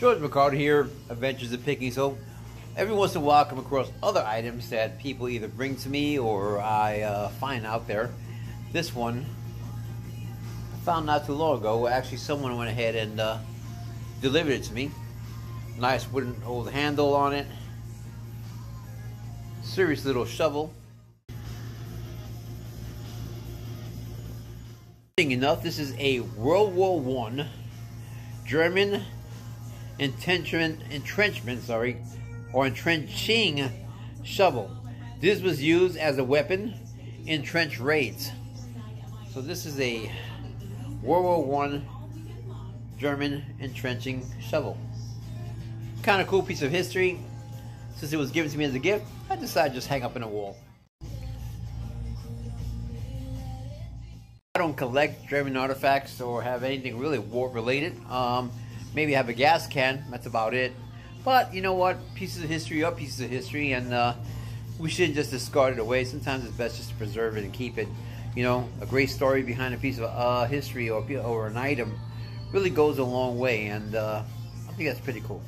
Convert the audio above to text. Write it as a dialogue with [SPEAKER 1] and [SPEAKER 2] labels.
[SPEAKER 1] Bud McCarty here, Adventures of Picking. So, every once in a while I come across other items that people either bring to me or I uh, find out there. This one I found not too long ago. Actually, someone went ahead and uh, delivered it to me. Nice wooden old handle on it. Serious little shovel. Enough, this is a World War One German entrenchment, entrenchment, sorry, or entrenching shovel. This was used as a weapon in trench raids. So this is a World War One German entrenching shovel. Kind of cool piece of history. Since it was given to me as a gift, I decided to just hang up in a wall. I don't collect German artifacts or have anything really war related. Um, maybe have a gas can. That's about it. But you know what? Pieces of history are pieces of history, and uh, we shouldn't just discard it away. Sometimes it's best just to preserve it and keep it. You know, a great story behind a piece of uh, history or, or an item really goes a long way, and uh, I think that's pretty cool.